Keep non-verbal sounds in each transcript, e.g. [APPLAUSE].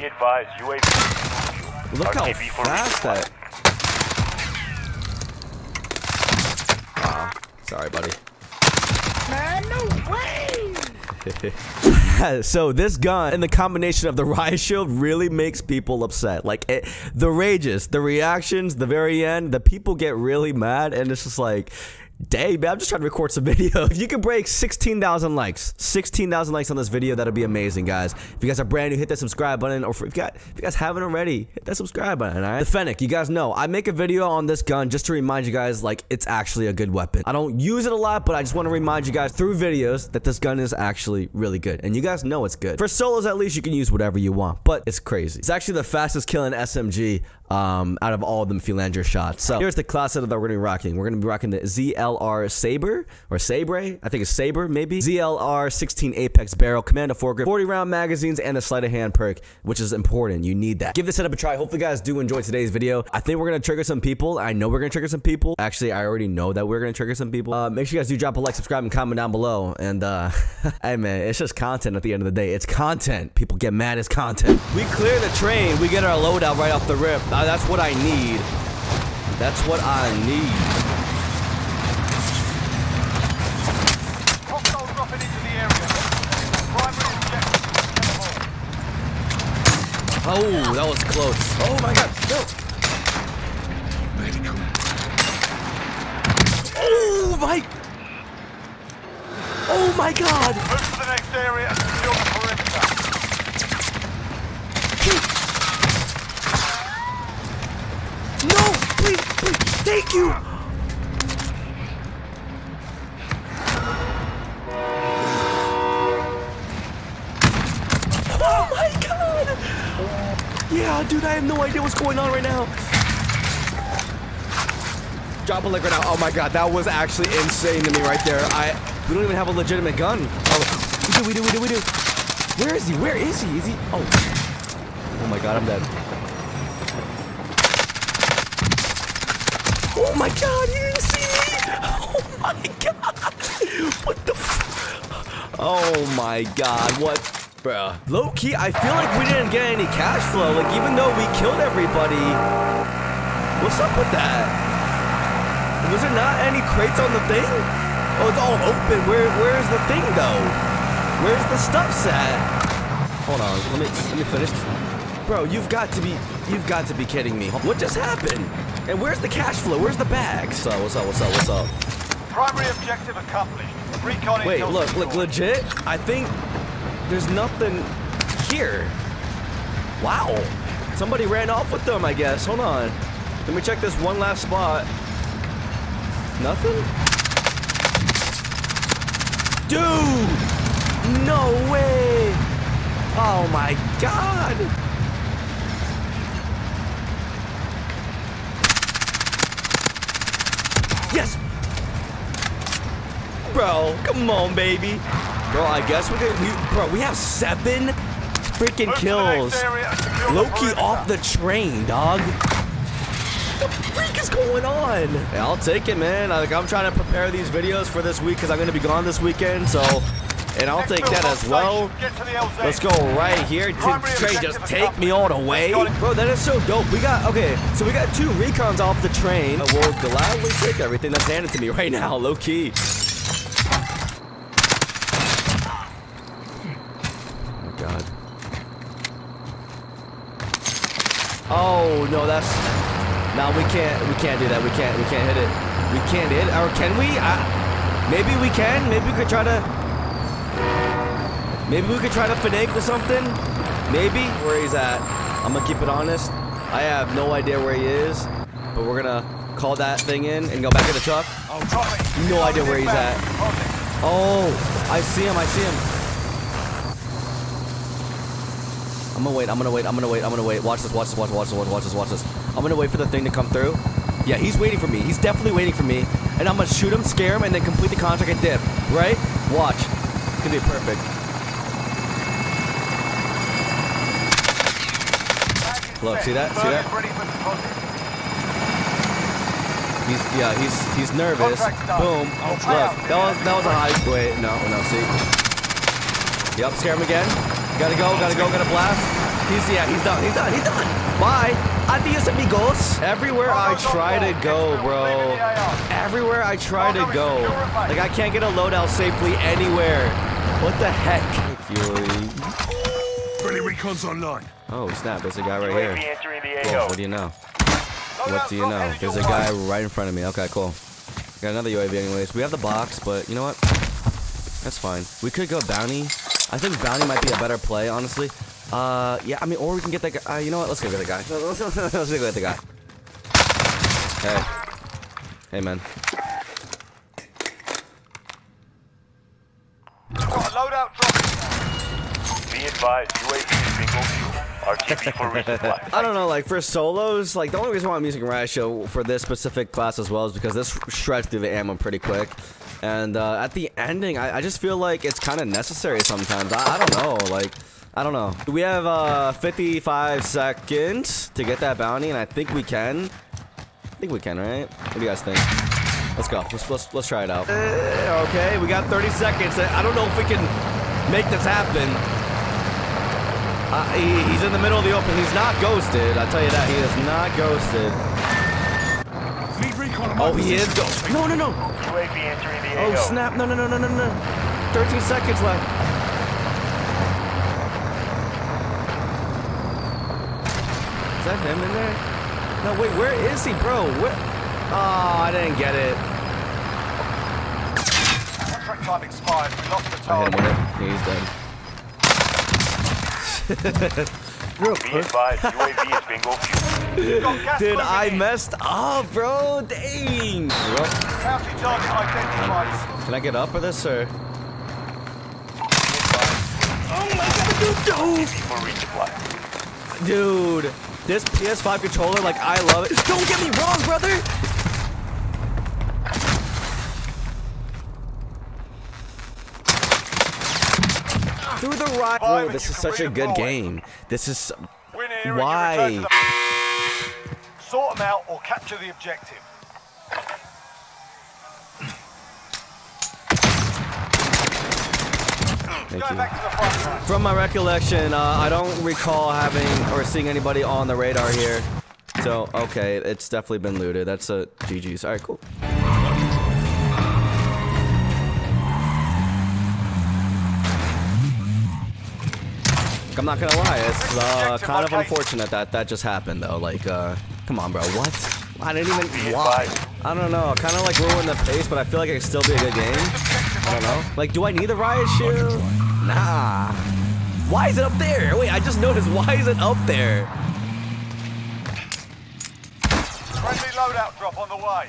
Be advised, UAV. Look how RTB for fast resupply. that. Wow. Sorry, buddy. Man, no way! [LAUGHS] so this gun and the combination of the riot shield really makes people upset. Like it, the rages, the reactions, the very end, the people get really mad, and it's just like. Dang, man, I'm just trying to record some [LAUGHS] video. If you could break 16,000 likes, 16,000 likes on this video, that'd be amazing, guys. If you guys are brand new, hit that subscribe button, or if you, got, if you guys haven't already, hit that subscribe button, all right? The Fennec, you guys know, I make a video on this gun just to remind you guys, like, it's actually a good weapon. I don't use it a lot, but I just want to remind you guys through videos that this gun is actually really good, and you guys know it's good. For solos, at least, you can use whatever you want, but it's crazy. It's actually the fastest killing SMG um, out of all of them Philander shots. So here's the class that we're gonna be rocking. We're gonna be rocking the ZLR Saber or Sabre. I think it's Saber maybe. ZLR 16 Apex barrel, commando foregrip, 40 round magazines, and the sleight of hand perk, which is important. You need that. Give this setup a try. Hopefully, guys do enjoy today's video. I think we're gonna trigger some people. I know we're gonna trigger some people. Actually, I already know that we're gonna trigger some people. Uh, make sure you guys do drop a like, subscribe, and comment down below. And uh, [LAUGHS] hey man, it's just content at the end of the day. It's content. People get mad as content. We clear the train. We get our loadout right off the rip. Uh, that's what I need. That's what I need. Hostiles dropping into the area. Primary objective. Oh, that was close. Oh my god, no. Oh my. Oh my god. Move to the next area and secure the perimeter. No, please, thank you. Oh my god. Yeah, dude, I have no idea what's going on right now. Drop a right now. Oh my god, that was actually insane to me right there. I we don't even have a legitimate gun. Oh, we do, we do, we do, we do. Where is he? Where is he? Is he? Oh. Oh my god, I'm dead. Oh my god, you didn't see me! Oh my god! What the Oh my god, what? Bruh. Low key, I feel like we didn't get any cash flow. Like, even though we killed everybody. What's up with that? Was there not any crates on the thing? Oh, it's all open. Where, where's the thing though? Where's the stuff at? Hold on, let me let me finish. Bro, you've got to be you've got to be kidding me. What just happened? And where's the cash flow? Where's the bags? So what's up? What's up? What's up? Primary objective accomplished. Recon Wait, look, look, legit. I think there's nothing here. Wow. Somebody ran off with them, I guess. Hold on. Let me check this one last spot. Nothing? Dude! No way! Oh my god! Bro, come on, baby. Bro, I guess we could. We, bro, we have seven freaking Move kills. next area and secure the Loki off the train, dog. What The freak is going on? Yeah, I'll take it, man. Like I'm trying to prepare these videos for this week because I'm gonna be gone this weekend. So, and I'll take that as well. station. Get to the LZ. Let's go right here. Did Trey just take me all the way? Bro, that is so dope. We got, okay, so we got two recons off the train. I will gladly take everything that's handed to me right now, low key. Oh my god. Oh no, that's no. We can't. We can't do that. We can't. We can't hit it. We can't hit. it. Or can we? I, maybe we can. Maybe we could try to. Maybe we could try to finagle something. Maybe where he's at. I'm gonna keep it honest. I have no idea where he is, but we're gonna call that thing in and go back in the truck. Oh. No idea where he's at. Oh, I see him. I see him. I'm gonna wait. I'm gonna wait. I'm gonna wait. I'm gonna wait. Watch this. Watch this. Watch this. Watch this. Watch this. Watch this. I'm gonna wait for the thing to come through. Yeah, he's waiting for me. He's definitely waiting for me. And I'm gonna shoot him, scare him, and then complete the contract and dip. Right? Watch. It's gonna be perfect. Look, see that? See that? Ready for deposit. He's yeah, he's he's nervous. Boom. Look, that was that was a high. Wait, no, no. See. Yep, scare him again. Gotta go. Gotta go. Gotta blast. He's yeah, he's done. He's done. He's done. Bye. Adios, amigos. Everywhere I try to go, bro. Everywhere I try to go, like I can't get a loadout safely anywhere. What the heck? Friendly recon's online. Oh snap! There's a guy right here. entering Cool. What do you know? What do you know? There's a guy right in front of me. Okay, cool. Got another UAV anyways. We have the box, but you know what? That's fine. We could go bounty. I think bounty might be a better play, honestly. Uh, yeah, I mean, or we can get that guy. Uh, you know what? Let's go get the guy. [LAUGHS] Let's go get the guy. Hey. Hey, man. Got a loadout drop. Be advised, UAV is bingo fuel. RTB for resupply. I don't know, like for solos, like the only reason why I'm using Riot Shield for this specific class as well is because this shreds through the ammo pretty quick. And uh, at the ending, I, I just feel like it's kind of necessary sometimes. I, I don't know, like, I don't know. We have uh, 55 seconds to get that bounty, and I think we can. I think we can, right? What do you guys think? Let's go. Let's, let's, let's try it out. Uh, okay, we got 30 seconds. I don't know if we can make this happen. Uh, he, he's in the middle of the open. He's not ghosted. I tell you that. He is not ghosted. Need recon on my Oh, he is ghosted. No, no, no. UAV entering the Oh, snap. No, no, no, no, no, no. 13 seconds left. Is that him in there? No, wait. Where is he, bro? Where? Oh, I didn't get it. Contract time expired. We lost the I hit him target. with it. [LAUGHS] Dead. Be advised, UAV is bingo [LAUGHS] fuel. Dude, I messed up, bro. Dang. Well, Bounty target identified. Um, can I get up for this, or? RTB oh for resupply. Dude, this PS5 controller, like, I love it. Don't get me wrong, brother. Through the right. Bro, and this is such a good game. This is. Win here and you Why? return to the- [LAUGHS] Sort them out or capture the objective. Thank you. back to the front line. From my recollection, uh, I don't recall having or seeing anybody on the radar here. So, okay, it's definitely been looted. That's a GG's. All right, cool. I'm not gonna lie, it's uh, kind of unfortunate that that just happened though. Like, uh, come on, bro. What? I didn't even. Why? I don't know. Kind of like ruin the pace, but I feel like it could still be a good game. I don't know. Like, do I need the riot shield? Nah. Why is it up there? Wait, I just noticed. Why is it up there? Friendly loadout drop on the way.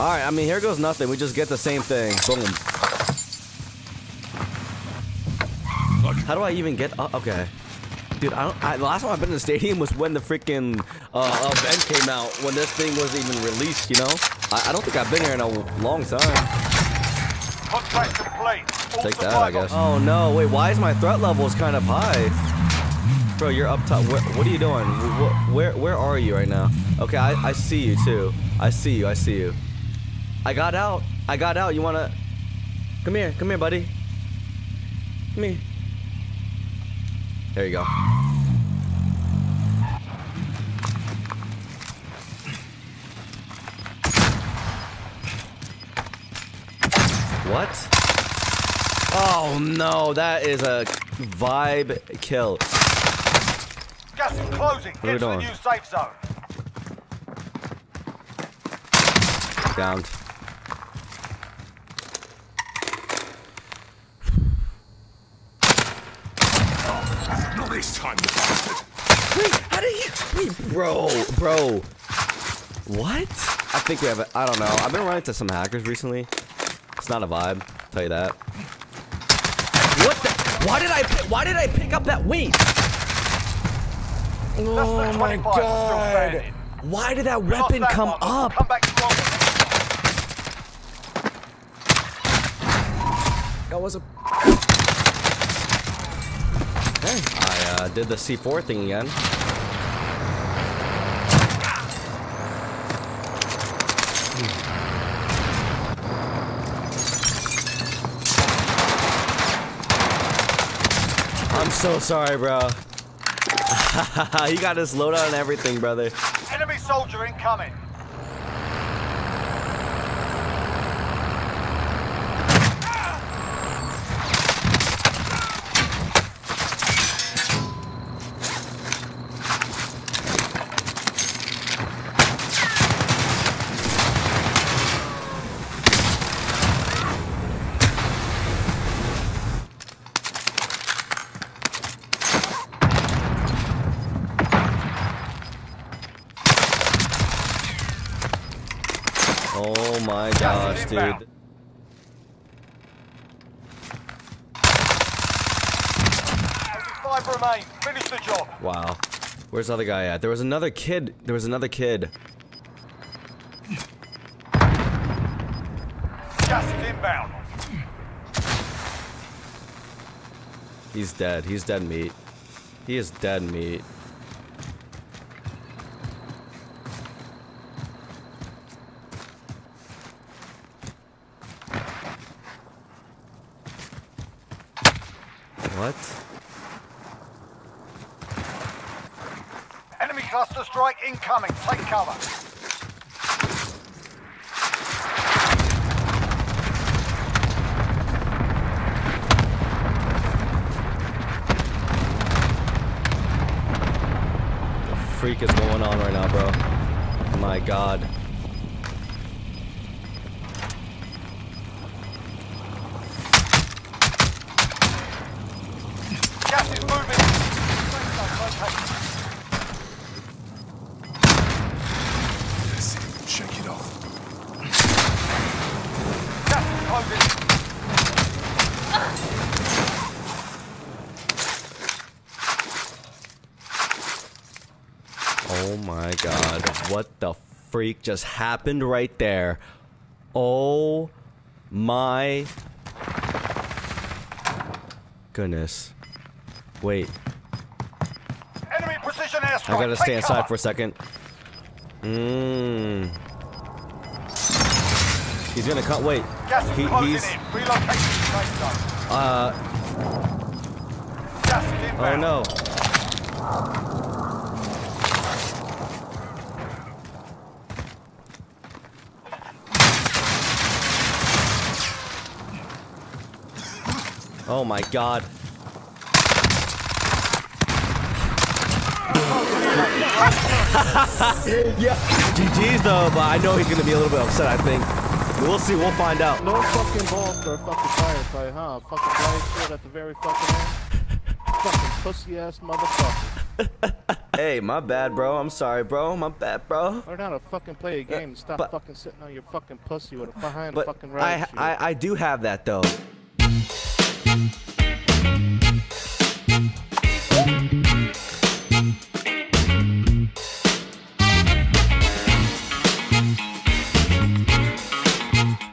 All right. I mean, here goes nothing. We just get the same thing. Boom. How do I even get up? Okay. Dude, I don't. I, the last time I've been in the stadium was when the freaking uh, event came out. When this thing was even released. You know. I, I don't think I've been here in a long time. Contract complete. All Take that, I guess. Oh no! Wait, why is my threat levels kind of high? Bro, you're up top. Where, what are you doing? Wh- Where where are you right now? Okay, I, I see you too. I see you. I see you. I got out. I got out. You wanna? Come here. Come here, buddy. Come here. There you go. What? Oh no, that is a vibe kill. Gas is closing. Get to the new safe zone. Downed. Not this time. Wait, how did he? Wait, bro, bro. What? I think we have it. I don't know. I've been running into some hackers recently. It's not a vibe. I'll tell you that. What the? Why did I? Why did I pick up that weight? Oh my god! Why did that weapon that come one, up? Come back stronger. That was a. Hey, I uh, did the C4 thing again. I'm so sorry, bro. [LAUGHS] he got his loadout and everything, brother. Enemy soldier incoming. Oh my gosh, dude. Five remain. Finish the job. Wow. Where's the other guy at? There was another kid. There was another kid. Gas is inbound. He's dead. He's dead meat. He is dead meat. What? Enemy cluster strike incoming. Take cover. The freak is going on right now, bro? My god. Oh my god. What the freak just happened right there? Oh my goodness. Wait, Enemy precision airstrike. I gotta Take stay inside cover. for a second. Mmm. He's gonna cut. Wait. Gas He, he's. in. Relocating to safe zone. Uh. Oh no. Oh my god. [LAUGHS] yeah. GG's though, but I know he's gonna be a little bit upset, I think. We'll see, we'll find out. No fucking balls for a fucking firefight, huh? Fucking blind shit at the very fucking end. fucking pussy ass motherfucker. [LAUGHS] Hey, my bad, bro. I'm sorry, bro. My bad, bro. Learn how to fucking play a game and stop but- fucking sitting on your fucking pussy with a behind But fucking right. I, I, I do have that though.